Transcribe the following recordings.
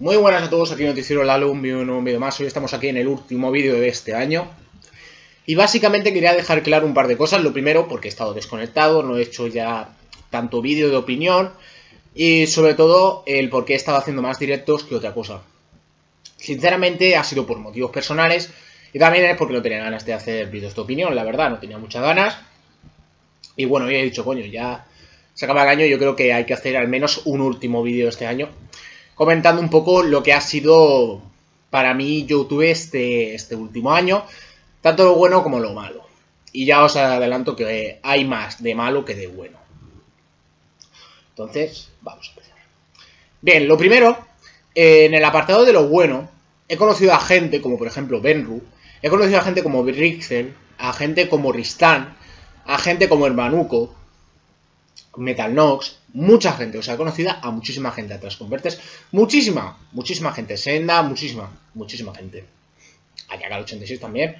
Muy buenas a todos, aquí Noticiero Lalo, un, un vídeo más. Hoy estamos aquí en el último vídeo de este año. Y básicamente quería dejar claro un par de cosas. Lo primero, porque he estado desconectado, no he hecho ya tanto vídeo de opinión. Y sobre todo, el por qué he estado haciendo más directos que otra cosa. Sinceramente, ha sido por motivos personales. Y también es porque no tenía ganas de hacer vídeos de opinión, la verdad, no tenía muchas ganas. Y bueno, ya he dicho, coño, ya se acaba el año, yo creo que hay que hacer al menos un último vídeo este año comentando un poco lo que ha sido para mí YouTube este, este último año, tanto lo bueno como lo malo. Y ya os adelanto que hay más de malo que de bueno. Entonces, vamos a empezar. Bien, lo primero, en el apartado de lo bueno, he conocido a gente como por ejemplo Benru, he conocido a gente como Rixel, a gente como Ristan, a gente como Hermanuco, Metal Nox, mucha gente, o sea, he conocido a muchísima gente atrás convertes, muchísima, muchísima gente, Senda, muchísima, muchísima gente. Acá 86 también.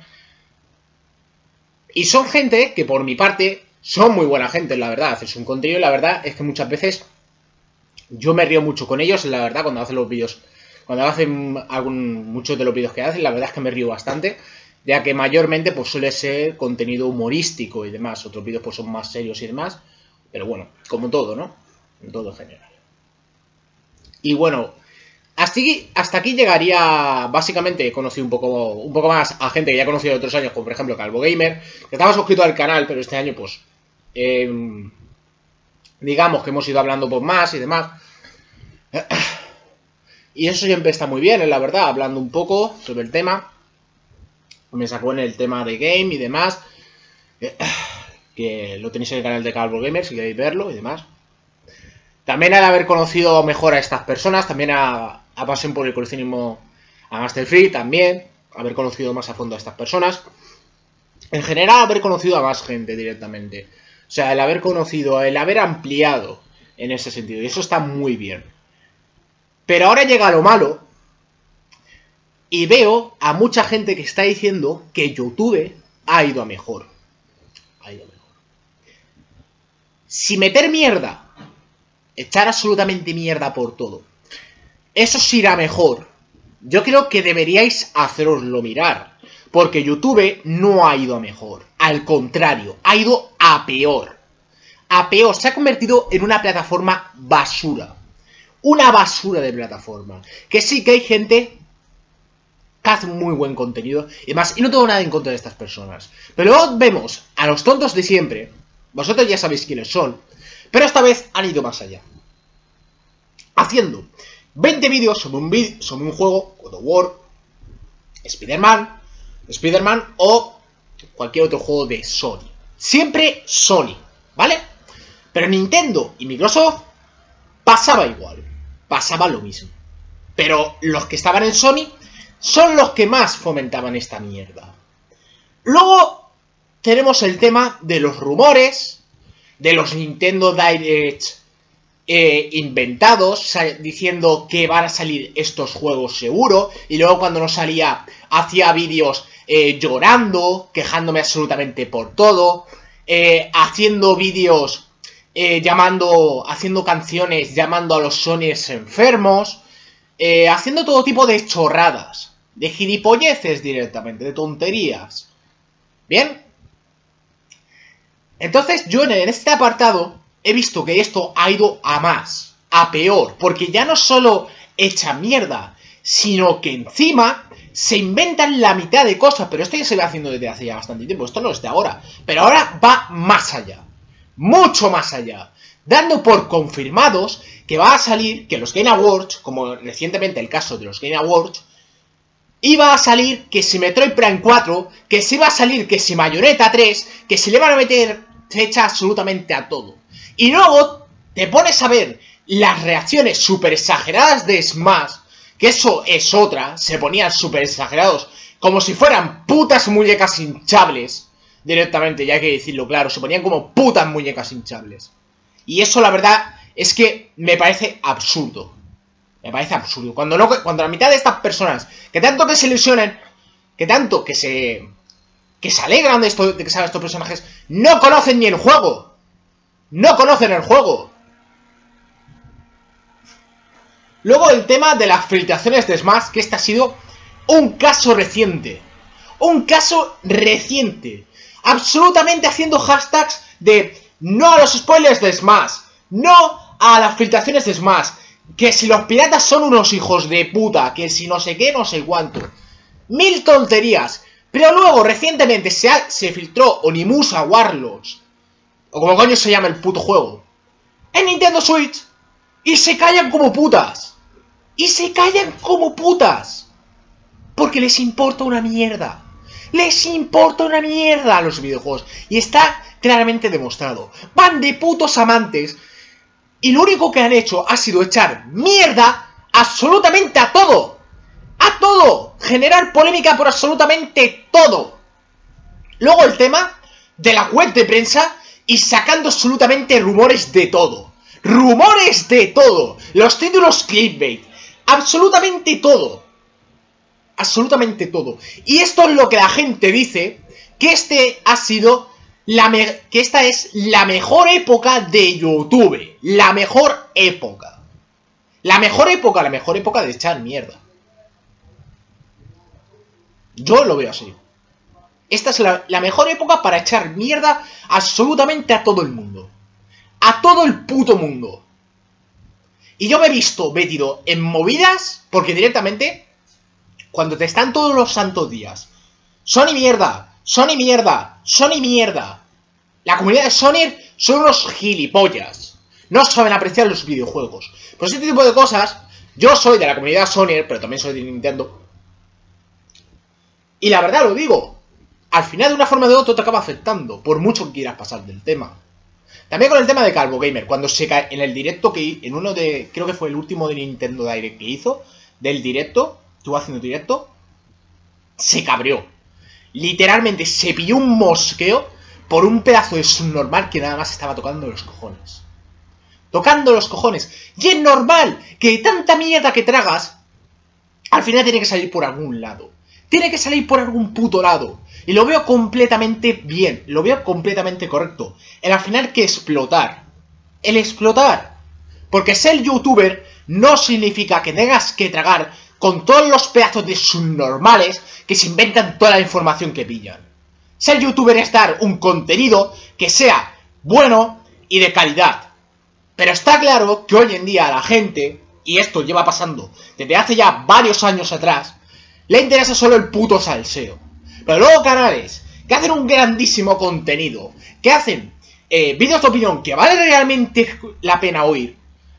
Y son gente que por mi parte son muy buena gente, la verdad, es un contenido la verdad es que muchas veces yo me río mucho con ellos, la verdad, cuando hacen los vídeos, cuando hacen algún, muchos de los vídeos que hacen, la verdad es que me río bastante, ya que mayormente pues suele ser contenido humorístico y demás, otros vídeos pues son más serios y demás, pero bueno, como todo, ¿no? En todo en general. Y bueno, hasta aquí, hasta aquí llegaría, básicamente he conocido un poco, un poco más a gente que ya he conocido de otros años, como por ejemplo Calvo Gamer, que estaba suscrito al canal, pero este año pues, em, digamos que hemos ido hablando por más y demás. Y eso siempre está muy bien, la verdad, hablando un poco sobre el tema. Me sacó en el tema de game y demás que lo tenéis en el canal de Calvo Gamer si queréis verlo y demás. También al haber conocido mejor a estas personas, también a, a pasión por el coleccionismo a Master Free, también haber conocido más a fondo a estas personas. En general, haber conocido a más gente directamente. O sea, el haber conocido, el haber ampliado en ese sentido. Y eso está muy bien. Pero ahora llega lo malo. Y veo a mucha gente que está diciendo que YouTube ha ido a mejor. Ha ido a mejor. Si meter mierda, echar absolutamente mierda por todo, eso sí irá mejor. Yo creo que deberíais haceroslo mirar. Porque YouTube no ha ido a mejor. Al contrario, ha ido a peor. A peor. Se ha convertido en una plataforma basura. Una basura de plataforma. Que sí que hay gente que hace muy buen contenido. Y más, y no tengo nada en contra de estas personas. Pero luego vemos a los tontos de siempre vosotros ya sabéis quiénes son. Pero esta vez han ido más allá. Haciendo 20 vídeos sobre un, sobre un juego, God of War, Spider-Man, Spider-Man o cualquier otro juego de Sony. Siempre Sony, ¿vale? Pero Nintendo y Microsoft pasaba igual. Pasaba lo mismo. Pero los que estaban en Sony son los que más fomentaban esta mierda. Luego tenemos el tema de los rumores, de los Nintendo Direct eh, inventados, diciendo que van a salir estos juegos seguro, y luego cuando no salía hacía vídeos eh, llorando, quejándome absolutamente por todo, eh, haciendo vídeos llamando, haciendo canciones llamando a los Sonys enfermos, haciendo todo tipo de chorradas, de gilipolleces directamente, de tonterías. ¿Bien? Entonces yo en este apartado he visto que esto ha ido a más, a peor, porque ya no solo echa mierda, sino que encima se inventan la mitad de cosas, pero esto ya se va haciendo desde hace ya bastante tiempo, esto no es de ahora, pero ahora va más allá, mucho más allá, dando por confirmados que va a salir, que los Game Awards, como recientemente el caso de los Game Awards, iba a salir que si Metroid Prime 4, que si va a salir que si Mayoneta 3, que si le van a meter se echa absolutamente a todo. Y luego te pones a ver las reacciones súper exageradas de Smash, que eso es otra, se ponían súper exagerados, como si fueran putas muñecas hinchables, directamente, ya hay que decirlo claro, se ponían como putas muñecas hinchables. Y eso la verdad es que me parece absurdo. Me parece absurdo. Cuando, cuando la mitad de estas personas, que tanto que se ilusionen, que tanto que se que se alegran de, esto, de que salgan estos personajes, no conocen ni el juego. No conocen el juego. Luego el tema de las filtraciones de Smash, que este ha sido un caso reciente. Un caso reciente. Absolutamente haciendo hashtags de no a los spoilers de Smash. No a las filtraciones de Smash. Que si los piratas son unos hijos de puta. Que si no sé qué, no sé cuánto. Mil tonterías. Pero luego, recientemente, se, se filtró Onimusa Warlords. O como coño se llama el puto juego. En Nintendo Switch. Y se callan como putas. Y se callan como putas. Porque les importa una mierda. Les importa una mierda a los videojuegos. Y está claramente demostrado. Van de putos amantes. Y lo único que han hecho ha sido echar mierda absolutamente a todo. Generar polémica por absolutamente todo. Luego el tema de la web de prensa y sacando absolutamente rumores de todo. Rumores de todo. Los títulos clickbait. Absolutamente todo. Absolutamente todo. Y esto es lo que la gente dice que este ha sido la que esta es la mejor época de YouTube. La mejor época. La mejor época, la mejor época de echar mierda. Yo lo veo así. Esta es la, mejor época para echar mierda absolutamente a todo el mundo. A todo el puto mundo. Y yo me he visto metido en movidas porque directamente, cuando te están todos los santos días, Sony mierda, Sony mierda, Sony mierda. La comunidad de Sony son unos gilipollas. No saben apreciar los videojuegos. Por ese tipo de cosas, yo soy de la comunidad Sony, pero también soy de Nintendo. Y la verdad lo digo, al final de una forma o de otra te acaba afectando, por mucho que quieras pasar del tema. También con el tema de Calvo Gamer, cuando se cae en el directo que en uno de, creo que fue el último de Nintendo Direct que hizo, del directo, estuvo haciendo directo, se cabreó. Literalmente se pilló un mosqueo por un pedazo de subnormal que nada más estaba tocando los cojones. Tocando los cojones. Y es normal que tanta mierda que tragas, al final tiene que salir por algún lado. Tiene que salir por algún puto lado. Y lo veo completamente bien, lo veo completamente correcto. El al final que explotar. El explotar. Porque ser youtuber no significa que tengas que tragar con todos los pedazos de subnormales que se inventan toda la información que pillan. Ser youtuber es dar un contenido que sea bueno y de calidad. Pero está claro que hoy en día la gente, y esto lleva pasando desde hace ya varios años atrás, le interesa solo el puto salseo. Pero luego canales que hacen un grandísimo contenido, que hacen eh, vídeos de opinión que vale realmente la pena oír,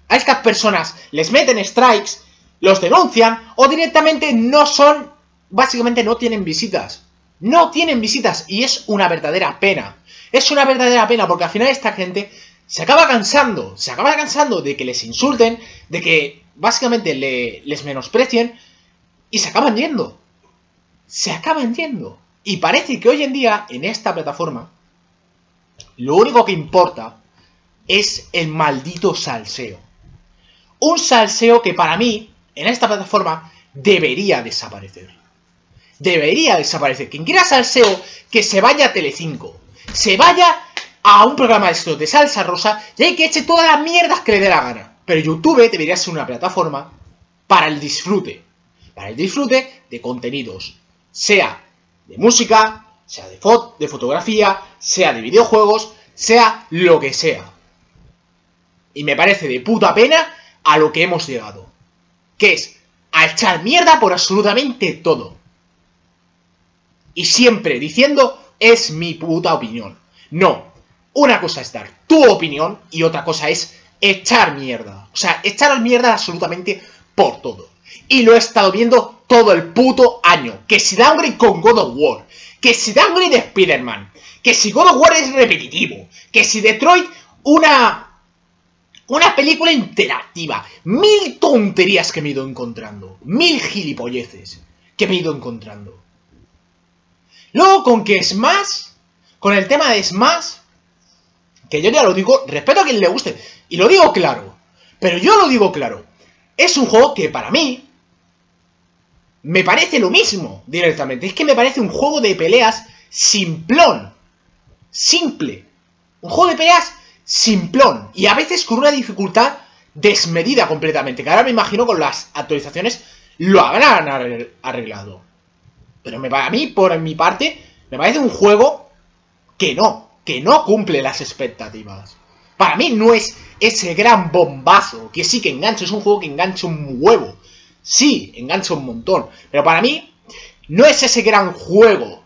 a estas personas les meten strikes, los denuncian o directamente no son, básicamente no tienen visitas. No tienen visitas y es una verdadera pena. Es una verdadera pena porque al final esta gente se acaba cansando, se acaba cansando de que les insulten, de que básicamente les menosprecien y se acaban yendo. Se acaban yendo. Y parece que hoy en día, en esta plataforma, lo único que importa es el maldito salseo. Un salseo que para mí, en esta plataforma, debería desaparecer. Debería desaparecer. Quien quiera salseo, que se vaya a Telecinco. Se vaya a un programa de estos de salsa rosa y hay que eche todas las mierdas que le dé la gana. Pero YouTube debería ser una plataforma para el disfrute para el disfrute de contenidos, sea de música, sea de, de fotografía, sea de videojuegos, sea lo que sea. Y me parece de puta pena a lo que hemos llegado. Que es a echar mierda por absolutamente todo. Y siempre diciendo, es mi puta opinión. No, una cosa es dar tu opinión y otra cosa es echar mierda. O sea, echar mierda absolutamente por todo. Y lo he estado viendo todo el puto año. Que si Downgrade con God of War. Que si Downgrade de Spider-Man. Que si God of War es repetitivo. Que si Detroit una... Una película interactiva. Mil tonterías que me he ido encontrando. Mil gilipolleces que me he ido encontrando. Luego con que Smash... Con el tema de Smash... Que yo ya lo digo, respeto a quien le guste. Y lo digo claro. Pero yo lo digo claro. Es un juego que para mí me parece lo mismo directamente. Es que me parece un juego de peleas simplón. Simple. Un juego de peleas simplón. Y a veces con una dificultad desmedida completamente. Que ahora me imagino con las actualizaciones lo habrán arreglado. Pero me, a mí, por mi parte, me parece un juego que no, que no cumple las expectativas. Para mí no es ese gran bombazo, que sí que engancha, es un juego que engancha un huevo. Sí, engancha un montón. Pero para mí no es ese gran juego.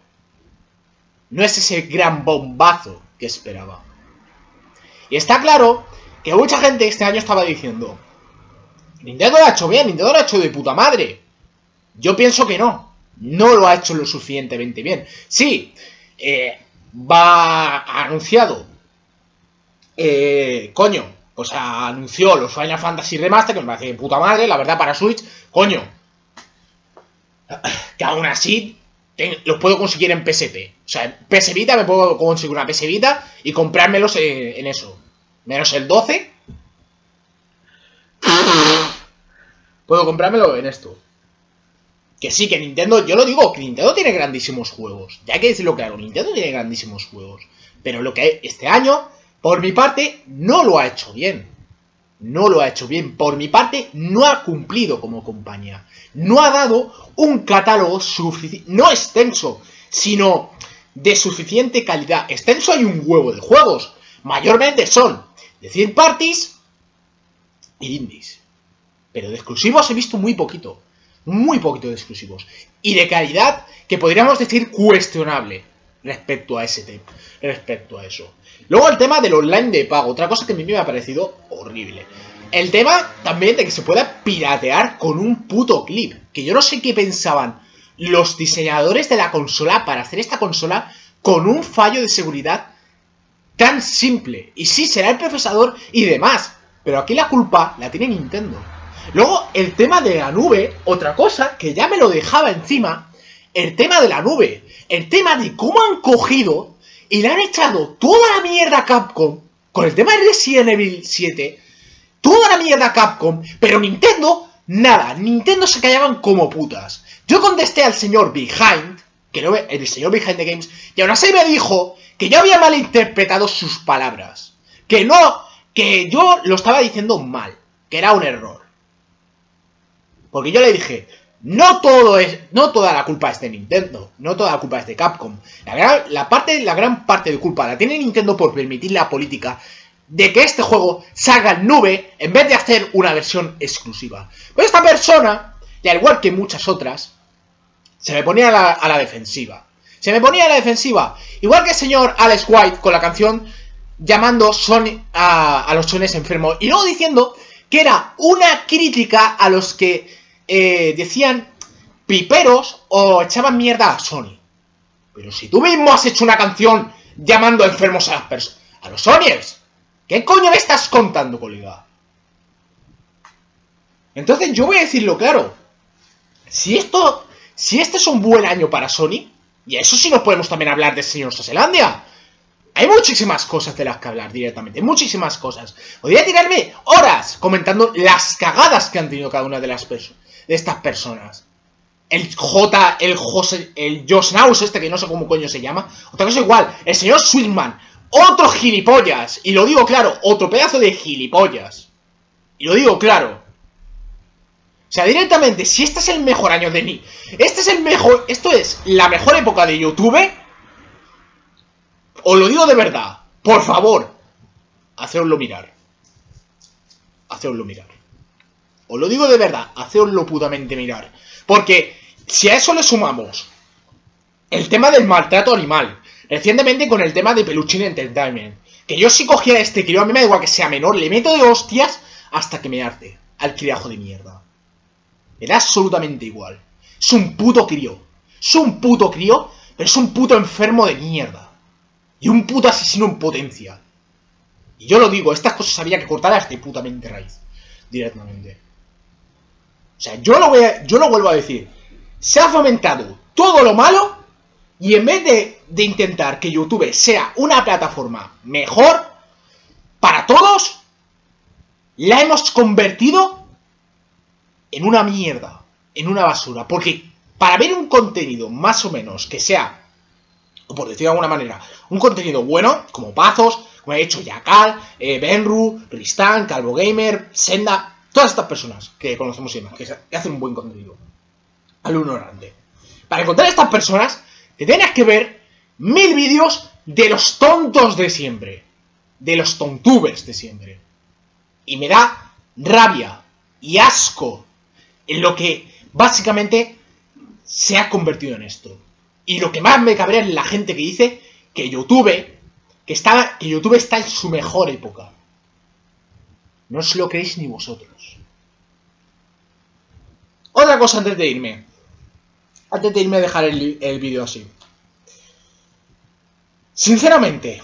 No es ese gran bombazo que esperaba. Y está claro que mucha gente este año estaba diciendo, Nintendo lo ha hecho bien, Nintendo lo ha hecho de puta madre. Yo pienso que no. No lo ha hecho lo suficientemente bien. Sí, eh, va anunciado. Eh, coño, pues anunció los Final Fantasy Remaster, que me parece de puta madre, la verdad, para Switch. Coño, que aún así los puedo conseguir en PSP. O sea, en PS Vita me puedo conseguir una PS Vita y comprármelos en, en eso. Menos el 12, Puedo comprármelo en esto. Que sí, que Nintendo, yo lo digo, que Nintendo tiene grandísimos juegos. Ya hay que decirlo claro, Nintendo tiene grandísimos juegos. Pero lo que este año, por mi parte, no lo ha hecho bien. No lo ha hecho bien. Por mi parte, no ha cumplido como compañía. No ha dado un catálogo suficiente, no extenso, sino de suficiente calidad. Extenso hay un huevo de juegos. Mayormente son de 100 parties y indies. Pero de exclusivos he visto muy poquito. Muy poquito de exclusivos. Y de calidad que podríamos decir cuestionable respecto a ese tema. Respecto a eso. Luego el tema del online de pago. Otra cosa que a mí me ha parecido horrible. El tema también de que se pueda piratear con un puto clip. Que yo no sé qué pensaban los diseñadores de la consola para hacer esta consola con un fallo de seguridad tan simple. Y sí, será el procesador y demás. Pero aquí la culpa la tiene Nintendo. Luego, el tema de la nube, otra cosa que ya me lo dejaba encima, el tema de la nube, el tema de cómo han cogido y le han echado toda la mierda a Capcom con el tema de Resident Evil 7, toda la mierda a Capcom, pero Nintendo, nada, Nintendo se callaban como putas. Yo contesté al señor Behind, que no el señor Behind the Games, y aún así me dijo que yo había malinterpretado sus palabras, que no, que yo lo estaba diciendo mal, que era un error. Porque yo le dije, no todo es, no toda la culpa es de Nintendo, no toda la culpa es de Capcom. La, gran, la, parte, la gran parte de culpa la tiene Nintendo por permitir la política de que este juego salga en nube en vez de hacer una versión exclusiva. Pues esta persona, y al igual que muchas otras, se me ponía a la, a la defensiva. Se me ponía a la defensiva. Igual que el señor Alex White con la canción llamando Sony a, a los sones enfermos. Y luego diciendo que era una crítica a los que eh, decían piperos o echaban mierda a Sony. Pero si tú mismo has hecho una canción llamando enfermos a las personas, a los Sonyers, ¿qué coño me estás contando, colega? Entonces yo voy a decirlo claro. Si esto, si este es un buen año para Sony, y eso sí nos podemos también hablar de señor Saselandia. Hay muchísimas cosas de las que hablar directamente, muchísimas cosas. Podría tirarme horas comentando las cagadas que han tenido cada una de las personas de estas personas. El J, el José, el Josh Naus este que no sé cómo coño se llama. Otra cosa igual, el señor Sweetman, otro gilipollas. Y lo digo claro, otro pedazo de gilipollas. Y lo digo claro. O sea, directamente, si este es el mejor año de mí, este es el mejor, esto es la mejor época de YouTube, os lo digo de verdad, por favor, hacedoslo mirar. Hacedoslo mirar. Os lo digo de verdad, hacedoslo putamente mirar. Porque si a eso le sumamos el tema del maltrato animal, recientemente con el tema de Peluchín Entertainment, que yo si cogiera este crío, a mí me da igual que sea menor, le meto de hostias hasta que me arte al criajo de mierda. Era absolutamente igual. Es un puto crío. Es un puto crío, pero es un puto enfermo de mierda. Y un puto asesino en potencia. Y yo lo digo, estas cosas había que cortarlas de putamente raíz. Directamente. O sea, yo lo, voy yo lo vuelvo a decir. Se ha fomentado todo lo malo y en vez de, intentar que YouTube sea una plataforma mejor para todos, la hemos convertido en una mierda, en una basura. Porque para ver un contenido más o menos que sea, por decirlo de alguna manera, un contenido bueno, como Pazos, Como he dicho Yakal, eh, Benru, Ristan, Calvo Gamer, Senda, todas estas personas que conocemos demás, que, hacen un buen contenido. Alumno grande. Para encontrar a estas personas, te tienes que ver mil vídeos de los tontos de siempre. De los tontubers de siempre. Y me da rabia y asco en lo que básicamente se ha convertido en esto. Y lo que más me cabrea es la gente que dice que YouTube, que, está, que YouTube está en su mejor época. No os lo creéis ni vosotros. Otra cosa antes de irme. Antes de irme a dejar el, el vídeo así. Sinceramente,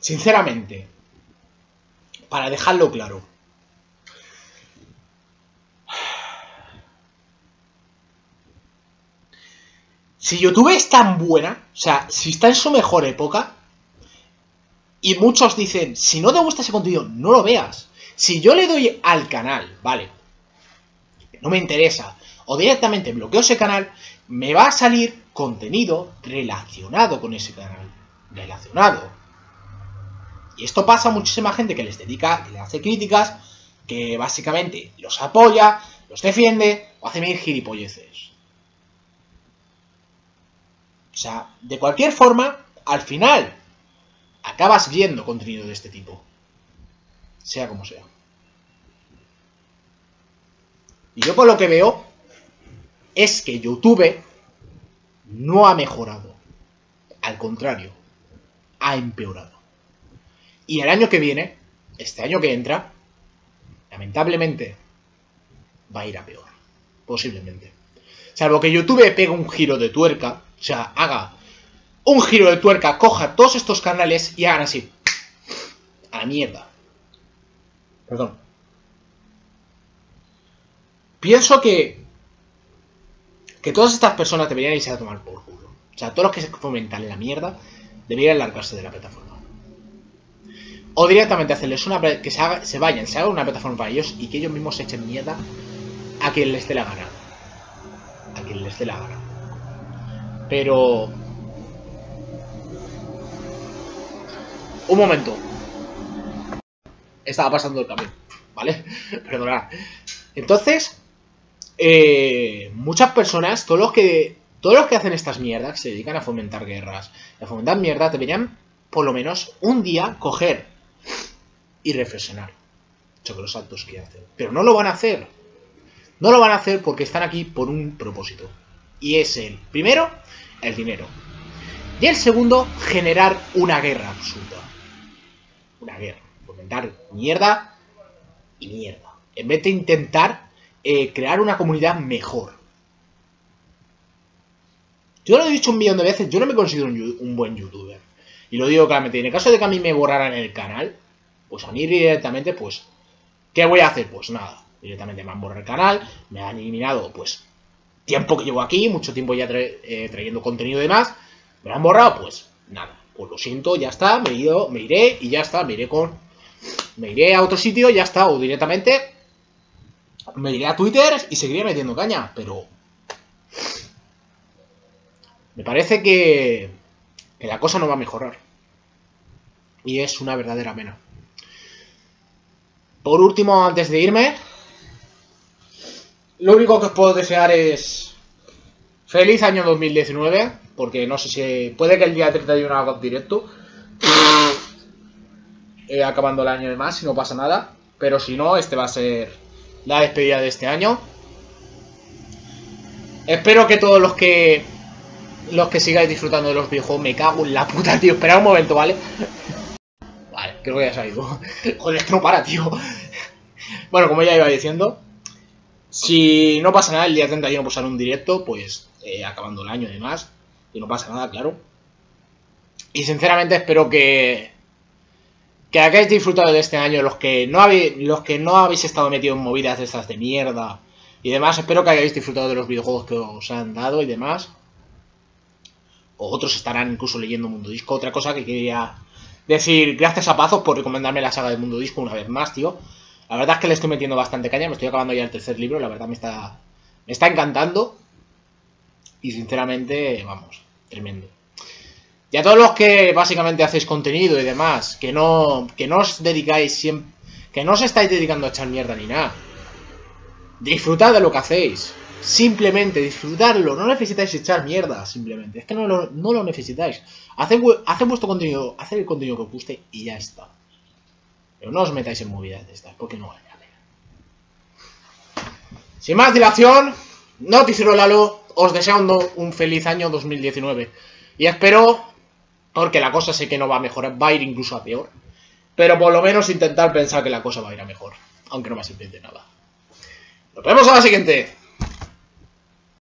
sinceramente, para dejarlo claro, Si YouTube es tan buena, o sea, si está en su mejor época, y muchos dicen, si no te gusta ese contenido, no lo veas. Si yo le doy al canal, vale, no me interesa, o directamente bloqueo ese canal, me va a salir contenido relacionado con ese canal. Relacionado. Y esto pasa a muchísima gente que les dedica, que le hace críticas, que básicamente los apoya, los defiende o hace mil gilipolleces. O sea, de cualquier forma, al final, acabas viendo contenido de este tipo. Sea como sea. Y yo por lo que veo, es que YouTube no ha mejorado. Al contrario, ha empeorado. Y el año que viene, este año que entra, lamentablemente, va a ir a peor. Posiblemente. Salvo que YouTube pegue un giro de tuerca o sea, haga un giro de tuerca, coja todos estos canales y hagan así. A la mierda. Perdón. Pienso que... Que todas estas personas deberían irse a tomar por culo. O sea, todos los que se fomentan la mierda deberían largarse de la plataforma. O directamente hacerles una... Que se, haga, se vayan, se haga una plataforma para ellos y que ellos mismos se echen mierda a quien les dé la gana. A quien les dé la gana. Pero... Un momento. Estaba pasando el camión, ¿vale? Perdonad. Entonces, eh, muchas personas, todos los que todos los que hacen estas mierdas, que se dedican a fomentar guerras, a fomentar mierda, deberían por lo menos un día coger y reflexionar sobre los actos que hacen. Pero no lo van a hacer. No lo van a hacer porque están aquí por un propósito. Y es el, primero, el dinero. Y el segundo, generar una guerra absurda. Una guerra. Fomentar mierda y mierda. En vez de intentar eh, crear una comunidad mejor. Yo lo he dicho un millón de veces, yo no me considero un, buen youtuber. Y lo digo claramente, en el caso de que a mí me borraran el canal, pues a mí directamente, pues, ¿qué voy a hacer? Pues nada, directamente me han borrado el canal, me han eliminado, pues, tiempo que llevo aquí, mucho tiempo ya eh, trayendo contenido de más, me lo han borrado, pues nada, pues lo siento, ya está, me, me iré y ya está, me iré con... Me iré a otro sitio, ya está, o directamente me iré a Twitter y seguiré metiendo caña, pero... Me parece que, que la cosa no va a mejorar. Y es una verdadera pena. Por último, antes de irme, lo único que os puedo desear es feliz año 2019, porque no sé si puede que el día 31 haga directo, eh, acabando el año de más, si no pasa nada, pero si no, este va a ser la despedida de este año. Espero que todos los que los que sigáis disfrutando de los videojuegos, me cago en la puta, tío. Espera un momento, ¿vale? Vale, creo que ya se ha ido. Joder, esto no para, tío. Bueno, como ya iba diciendo, si no pasa nada, el día 31 pues haré un directo, pues eh, acabando el año y demás. Y no pasa nada, claro. Y sinceramente espero que, que hayáis disfrutado de este año. Los que no habéis, los que no habéis estado metidos en movidas de estas de mierda y demás, espero que hayáis disfrutado de los videojuegos que os han dado y demás. O otros estarán incluso leyendo Mundo Disco. Otra cosa que quería decir, gracias a Pazos por recomendarme la saga de Mundo Disco una vez más, tío. La verdad es que le estoy metiendo bastante caña, me estoy acabando ya el tercer libro, la verdad me está, me está encantando. Y sinceramente, vamos, tremendo. Y a todos los que básicamente hacéis contenido y demás, que no, que no os dedicáis siempre, que no os estáis dedicando a echar mierda ni nada. Disfrutad de lo que hacéis. Simplemente disfrutarlo. No necesitáis echar mierda, simplemente. Es que no lo, no lo necesitáis. Haced, vuestro contenido, haced el contenido que os guste y ya está. Pero no os metáis en movidas de estas, porque no vale la pena. Sin más dilación, Noticiero Lalo, os deseando un feliz año 2019. Y espero, porque la cosa sé que no va a mejorar, va a ir incluso a peor. Pero por lo menos intentar pensar que la cosa va a ir a mejor. Aunque no me sirve de nada. Nos vemos a la siguiente.